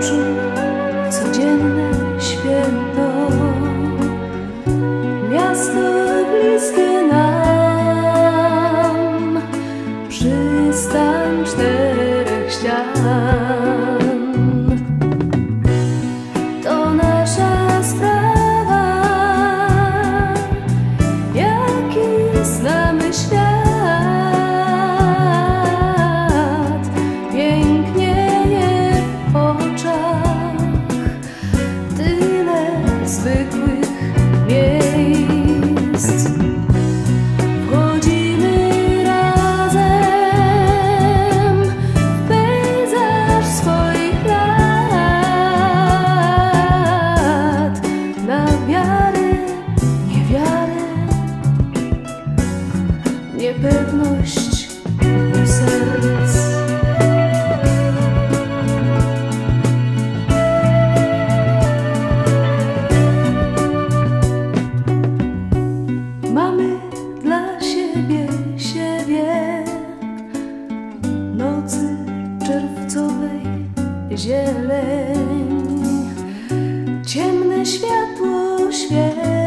春 zwykły ciemne światło świec,